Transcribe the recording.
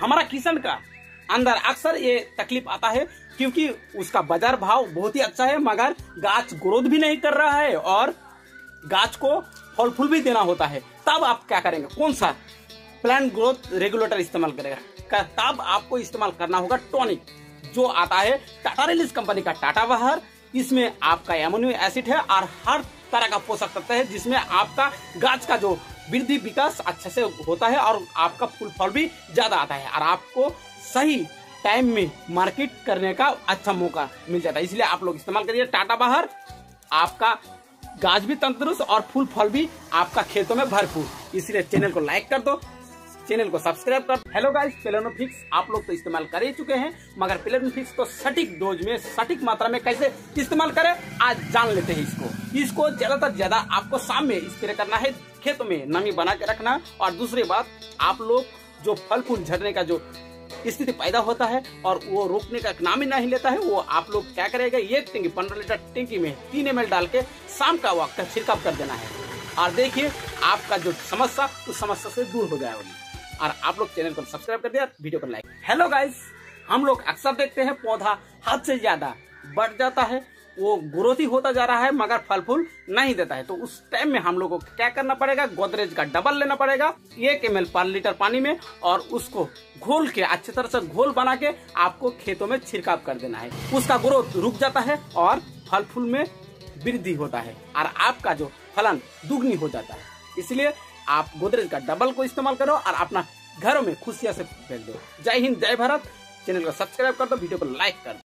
हमारा किसान का अंदर अक्सर ये तकलीफ़ आता है, क्योंकि उसका बाज़ार भाव बहुत ही अच्छा है, मगर गाछ ग्रोथ भी नहीं कर रहा है और गाछ को फल फूल भी देना होता है। तब आप क्या करेंगे? कौन सा प्लांट ग्रोथ रेगुलेटर इस्तेमाल करेगा? तब आपको इस्तेमाल करना होगा टॉनिक जो आता है टाटा रिलीज़ कंपनी का टाटा बहार इसमें आपका एमोनियो एसिड है और हर तरह का पोषक तत्व है, जिसमें आपका गाछ का जो वृद्धि विकास अच्छे से होता है और आपका फूल फल भी ज़्यादा आता है और आपको सही टाइम में मार्केट करने का अच्छा मौका मिल जाता है। इसलिए आप लोग इस्तेमाल करिए टाटा बाहर, आपका गाज भी तंदुरुस्त और फूल फल भी आपका खेतों में भरपूर। इसलिए चैनल को लाइक कर दो चैनल को सब्सक्राइब कर हेलो गाइस पेलेनो फिक्स आप लोग तो इस्तेमाल कर ही चुके हैं, मगर पेलेनो फिक्स को सटीक डोज में, सटीक मात्रा में कैसे इस्तेमाल करें, आज जान लेते हैं इसको। इसको ज़्यादातर ज़्यादा आपको शाम में स्प्रे करना है, खेतों में नमी बना के रखना। और दूसरी बात, आप लोग जो फल फूल झड़ने का जो स्थिति पैदा होता है और वो रोकने का नाम ही नहीं लेता है, वो आप लोग क्या करेगा, एक टेंकी, पंद्रह लीटर टेंकी में तीन एम डाल के शाम का वक्त छिड़काव कर देना है। और देखिए, आपका जो समस्या, उस समस्या से दूर हो जाएगी। और आप लोग चैनल को सब्सक्राइब कर दिया, वीडियो को लाइक। हेलो गाइस हम लोग अक्सर देखते हैं, पौधा हद से ज़्यादा बढ़ जाता है वो ग्रोथ ही होता जा रहा है, मगर फल फूल नहीं देता है। तो उस टाइम में हम लोग को क्या करना पड़ेगा? गोदरेज का डबल लेना पड़ेगा, एक एम पर लीटर पानी में, और उसको घोल के, अच्छी तरह से घोल बना के आपको खेतों में छिड़काव कर देना है। उसका ग्रोथ रुक जाता है, और फल फूल में वृद्धि होता है, और आपका जो फलन दुगनी हो जाता है। इसलिए आप गोदरेज का डबल को इस्तेमाल करो, और अपना घरों में खुशियाँ से भेज दो। जय हिंद, जय भारत। चैनल को सब्सक्राइब कर दो, वीडियो को लाइक कर दो।